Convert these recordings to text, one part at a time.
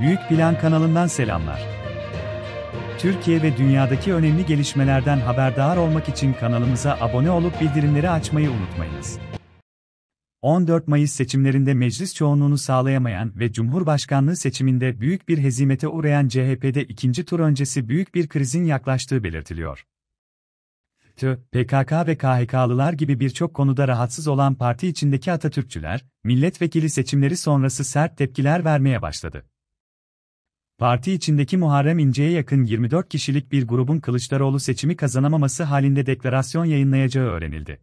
Büyük Plan kanalından selamlar. Türkiye ve dünyadaki önemli gelişmelerden haberdar olmak için kanalımıza abone olup bildirimleri açmayı unutmayınız. 14 Mayıs seçimlerinde meclis çoğunluğunu sağlayamayan ve Cumhurbaşkanlığı seçiminde büyük bir hezimete uğrayan CHP'de ikinci tur öncesi büyük bir krizin yaklaştığı belirtiliyor. PKK ve KHK'lılar gibi birçok konuda rahatsız olan parti içindeki Atatürkçüler, milletvekili seçimleri sonrası sert tepkiler vermeye başladı. Parti içindeki Muharrem İnce'ye yakın 24 kişilik bir grubun Kılıçdaroğlu seçimi kazanamaması halinde deklarasyon yayınlayacağı öğrenildi.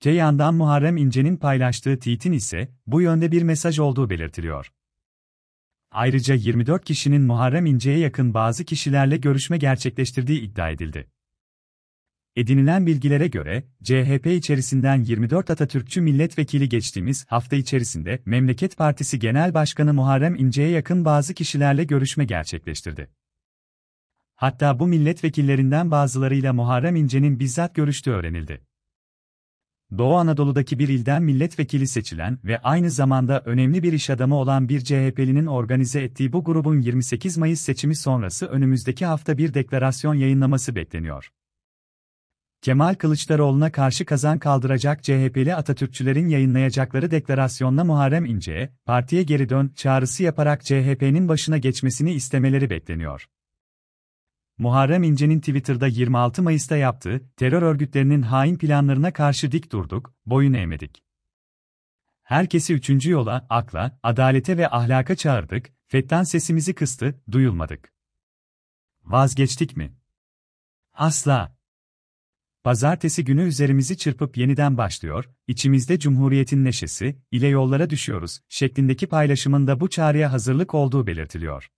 Te yandan Muharrem İnce'nin paylaştığı tweetin ise bu yönde bir mesaj olduğu belirtiliyor. Ayrıca 24 kişinin Muharrem İnce'ye yakın bazı kişilerle görüşme gerçekleştirdiği iddia edildi. Edinilen bilgilere göre, CHP içerisinden 24 Atatürkçü milletvekili geçtiğimiz hafta içerisinde Memleket Partisi Genel Başkanı Muharrem İnce'ye yakın bazı kişilerle görüşme gerçekleştirdi. Hatta bu milletvekillerinden bazılarıyla Muharrem İnce'nin bizzat görüştüğü öğrenildi. Doğu Anadolu'daki bir ilden milletvekili seçilen ve aynı zamanda önemli bir iş adamı olan bir CHP'linin organize ettiği bu grubun 28 Mayıs seçimi sonrası önümüzdeki hafta bir deklarasyon yayınlaması bekleniyor. Kemal Kılıçdaroğlu'na karşı kazan kaldıracak CHP'li Atatürkçülerin yayınlayacakları deklarasyonla Muharrem İnce'ye, partiye geri dön çağrısı yaparak CHP'nin başına geçmesini istemeleri bekleniyor. Muharrem İnce'nin Twitter'da 26 Mayıs'ta yaptığı, terör örgütlerinin hain planlarına karşı dik durduk, boyun eğmedik. Herkesi üçüncü yola, akla, adalete ve ahlaka çağırdık, fettan sesimizi kıstı, duyulmadık. Vazgeçtik mi? Asla. Pazartesi günü üzerimizi çırpıp yeniden başlıyor, içimizde Cumhuriyet'in neşesi ile yollara düşüyoruz şeklindeki paylaşımında bu çağrıya hazırlık olduğu belirtiliyor.